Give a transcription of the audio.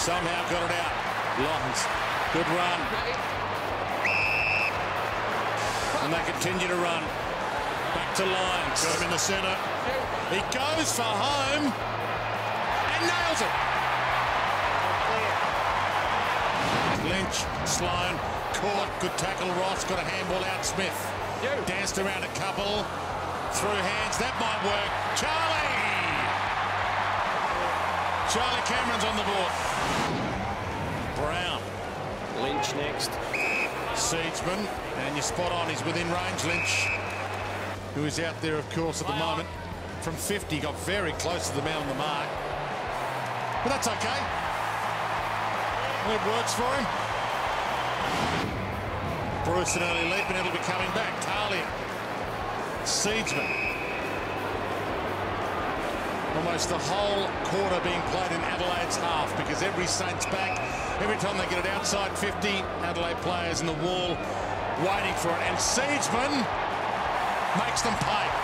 Somehow got it out. Lyons, good run. And they continue to run. Back to Lyons. Got him in the centre. He goes for home and nails it. Lynch, Sloane, caught. Good tackle. Ross got a handball out. Smith danced around a couple. Through hands. That might work. Charlie! Charlie Cameron's on the board. Lynch next. Seedsman, and you're spot on, he's within range, Lynch, who is out there, of course, at the moment. From 50, got very close to the man on the mark. But that's okay. It works for him. Bruce and early leap, and it'll be coming back. Talia. Seedsman. Almost the whole quarter being played in because every Saints back, every time they get it outside 50, Adelaide players in the wall waiting for it. And Seedsman makes them pay.